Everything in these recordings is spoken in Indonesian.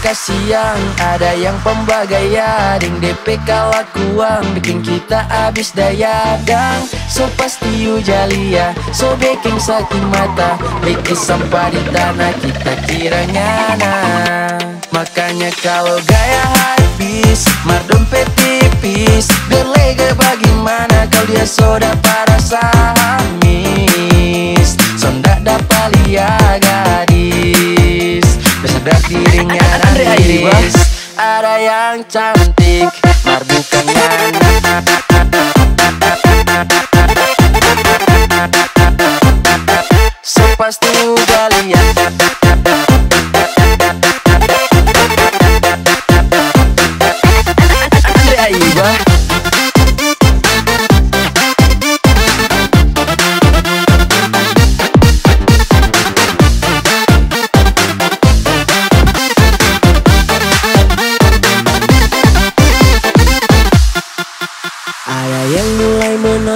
kasih yang ada yang pembagaya Ding DP kalah kuang bikin kita habis daya Dang so pasti ujalia So bikin sakit mata. Bikin sampah di tanah kita kiranya nah Makanya kalau gaya habis Mar dompet tipis. Biar lega bagaimana Kau dia soda yang cantik. Mar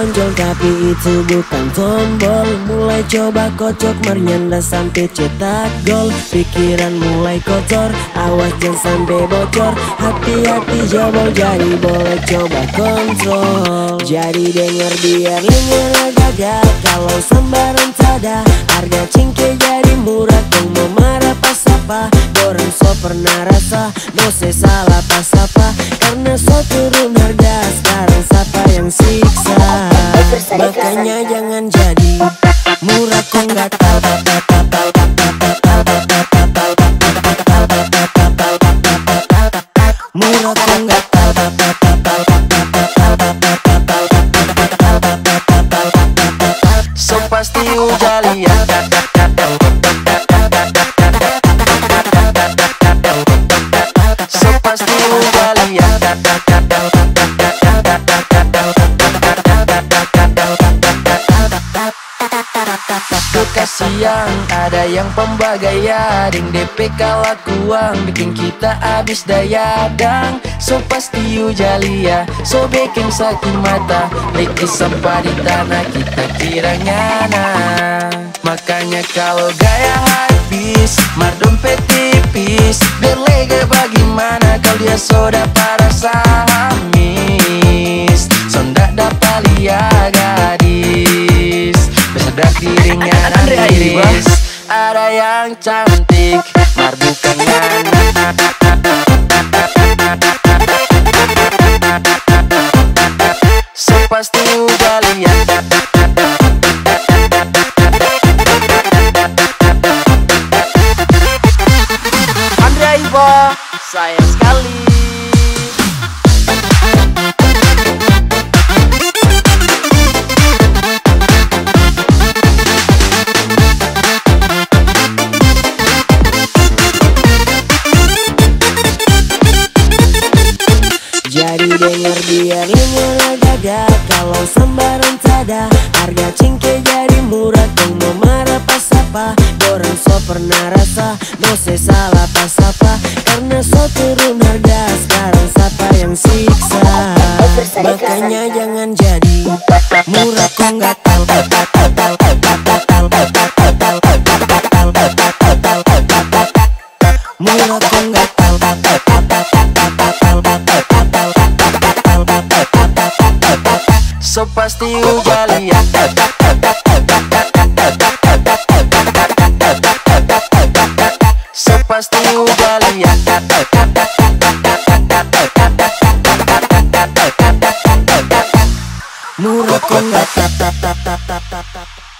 menonjol tapi itu bukan tombol. Mulai coba kocok mernyanda sampai cetak gol. Pikiran mulai kotor awas jangan sampai bocor. Hati-hati jabol jadi boleh coba kontrol. Jadi denger biar lengan agak Kalau sembarang tada harga cingke jadi murah. Kau mau marah pas apa? Dorang so pernah rasa No se salah pas apa? Karena so turun harga sekarang siapa yang siksa Makanya jangan jadi murah kok nggak tahu ada yang pembagaya Ding DP kalah kuang bikin kita habis daya Dang. So pasti ujalia So bikin sakit mata. Bikin sampah di tanah kita kiranya nah Makanya kalau gaya habis Mar dompet tipis Biar lega bagaimana Kau dia soda para sahamis Ada Jadi denger biar lengan agak Kalau sembarang tada. Harga cingke jadi murah Kau mau marah pas apa? Dorang so pernah rasa se salah pas apa? Karena so turun harga Sekarang siapa yang siksa? Makanya jangan jadi Murah kok nggak tahu? Murah nggak So pasti udah lihat So pasti udah lihat nggak tahu